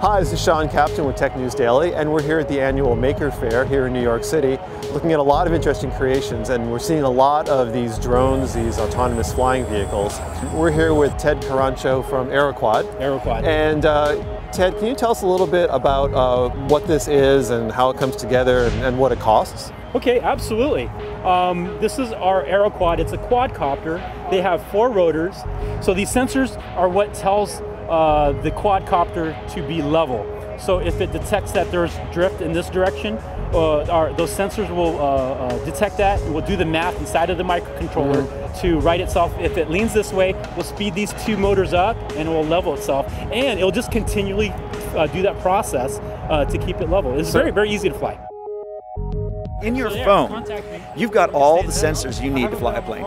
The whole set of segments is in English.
Hi, this is Sean Captain with Tech News Daily, and we're here at the annual Maker Faire here in New York City, looking at a lot of interesting creations, and we're seeing a lot of these drones, these autonomous flying vehicles. We're here with Ted Carancho from Aeroquad. Aeroquad. And uh, Ted, can you tell us a little bit about uh, what this is and how it comes together and, and what it costs? Okay, absolutely. Um, this is our Aeroquad. It's a quadcopter. They have four rotors. So these sensors are what tells uh, the quadcopter to be level. So if it detects that there's drift in this direction, uh, our, those sensors will uh, uh, detect that and will do the math inside of the microcontroller mm -hmm. to right itself. If it leans this way, we'll speed these two motors up and it will level itself. And it'll just continually uh, do that process uh, to keep it level. It's very, very easy to fly. In your phone, you've got all the sensors you need to fly a plane.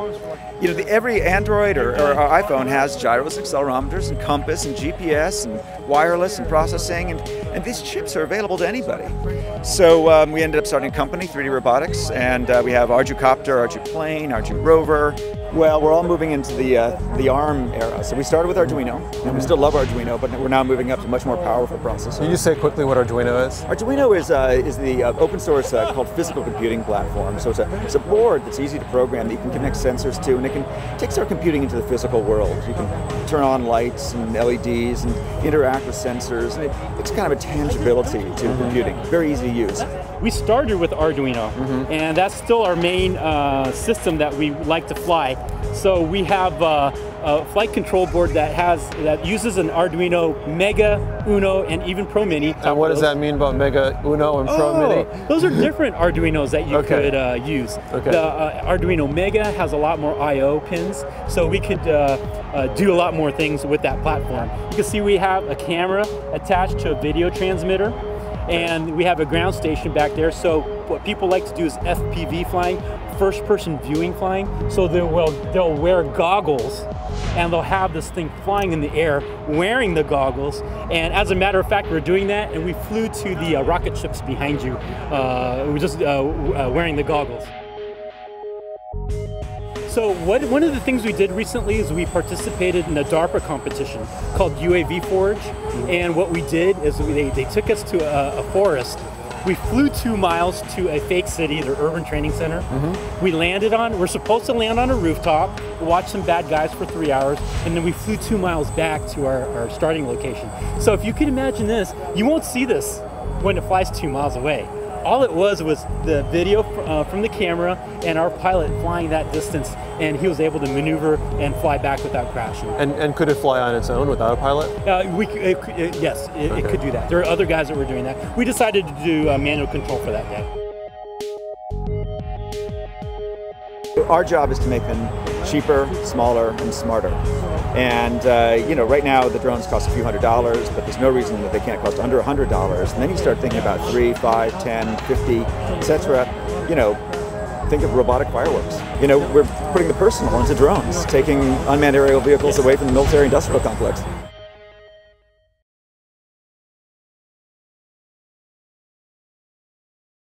You know, the, every Android or, or, iPhone has gyros, accelerometers, and compass, and GPS, and wireless, and processing, and, and these chips are available to anybody. So um, we ended up starting a company, 3D Robotics, and uh, we have Arducopter, Arduplane, Ardu Rover, well, we're all moving into the uh, the ARM era. So we started with Arduino, and we still love Arduino, but we're now moving up to much more powerful processors. Can you say quickly what Arduino is? Arduino is uh, is the uh, open source uh, called physical computing platform. So it's a it's a board that's easy to program that you can connect sensors to, and it can takes our computing into the physical world. You can turn on lights and LEDs and interact with sensors, and it, it's kind of a tangibility to mm -hmm. computing. Very easy to use. We started with Arduino, mm -hmm. and that's still our main uh, system that we like to fly. So we have uh, a flight control board that has that uses an Arduino Mega, Uno, and even Pro Mini. And what does that mean about Mega, Uno, and Pro oh, Mini? Those are different Arduinos that you okay. could uh, use. Okay. The uh, Arduino Mega has a lot more I/O pins, so we could uh, uh, do a lot more things with that platform. You can see we have a camera attached to a video transmitter and we have a ground station back there. So what people like to do is FPV flying, first person viewing flying. So they will they'll wear goggles and they'll have this thing flying in the air wearing the goggles. And as a matter of fact, we're doing that and we flew to the uh, rocket ships behind you. Uh, we're just uh, uh wearing the goggles. So what, one of the things we did recently is we participated in a DARPA competition called UAV Forge. Mm-hmm. And what we did is we, they, they took us to a, a, forest. We flew two miles to a fake city, their urban training center. Mm-hmm. We landed on, we're supposed to land on a rooftop, watch some bad guys for three hours, and then we flew two miles back to our, our starting location. So if you can imagine this, you won't see this when it flies two miles away all it was was the video uh, from the camera and our pilot flying that distance and he was able to maneuver and fly back without crashing. And, and could it fly on its own without a pilot? Uh, we, it, it, yes, it, okay. it, could do that. There are other guys that were doing that. We decided to do uh, manual control for that day. Our job is to make them cheaper, smaller, and smarter. And uh, you know, right now the drones cost a few hundred dollars, but there's no reason that they can't cost under a hundred dollars. And then you start thinking about three, five, ten, fifty, etc. You know, think of robotic fireworks. You know, we're putting the personal into drones, taking unmanned aerial vehicles away from the military industrial complex.